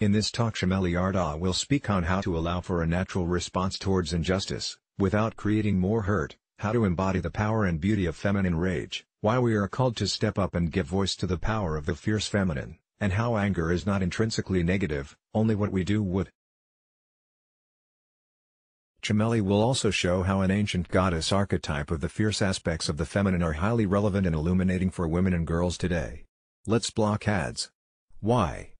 In this talk Chameli Ardagh will speak on how to allow for a natural response towards injustice, without creating more hurt, how to embody the power and beauty of feminine rage, why we are called to step up and give voice to the power of the fierce feminine, and how anger is not intrinsically negative, only what we do would. Chameli will also show how an ancient goddess archetype of the fierce aspects of the feminine are highly relevant and illuminating for women and girls today. Let's block ads. Why?